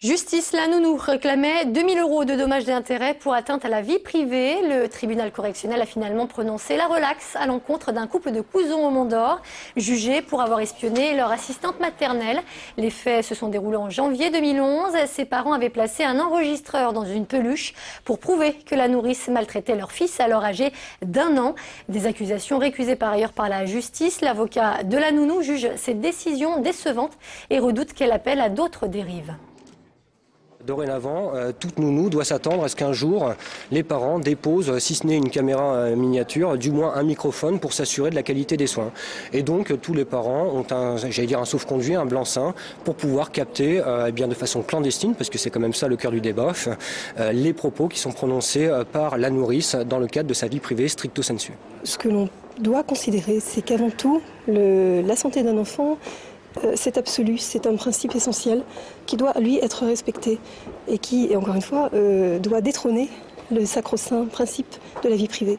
Justice, la nounou réclamait 2000 euros de dommages d'intérêt pour atteinte à la vie privée. Le tribunal correctionnel a finalement prononcé la relaxe à l'encontre d'un couple de cousons au Mont d'Or, jugés pour avoir espionné leur assistante maternelle. Les faits se sont déroulés en janvier 2011. Ses parents avaient placé un enregistreur dans une peluche pour prouver que la nourrice maltraitait leur fils alors âgé d'un an. Des accusations récusées par ailleurs par la justice. L'avocat de la nounou juge ces décisions décevantes et redoute qu'elle appelle à d'autres dérives. Dorénavant, euh, toute nounou doit s'attendre à ce qu'un jour, les parents déposent, si ce n'est une caméra euh, miniature, du moins un microphone pour s'assurer de la qualité des soins. Et donc, tous les parents ont un, un sauf-conduit, un blanc-seing, pour pouvoir capter, euh, eh bien, de façon clandestine, parce que c'est quand même ça le cœur du débat, les propos qui sont prononcés par la nourrice dans le cadre de sa vie privée stricto sensu. Ce que l'on doit considérer, c'est qu'avant tout, la santé d'un enfant euh, c'est absolu, c'est un principe essentiel qui doit, lui, être respecté et qui, encore une fois, euh, doit détrôner le sacro-saint principe de la vie privée.